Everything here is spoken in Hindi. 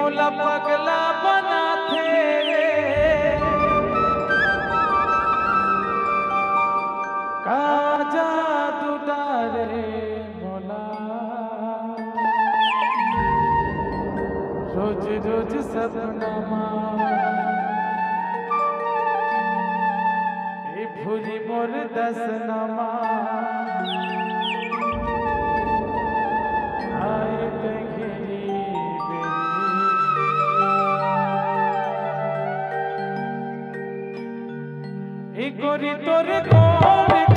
मोला पगला बना थे। का जादू डारे मोला। रोज रोज सपना ए भूरी मोर दसनमा आए ते ভিকরি তোরে কোন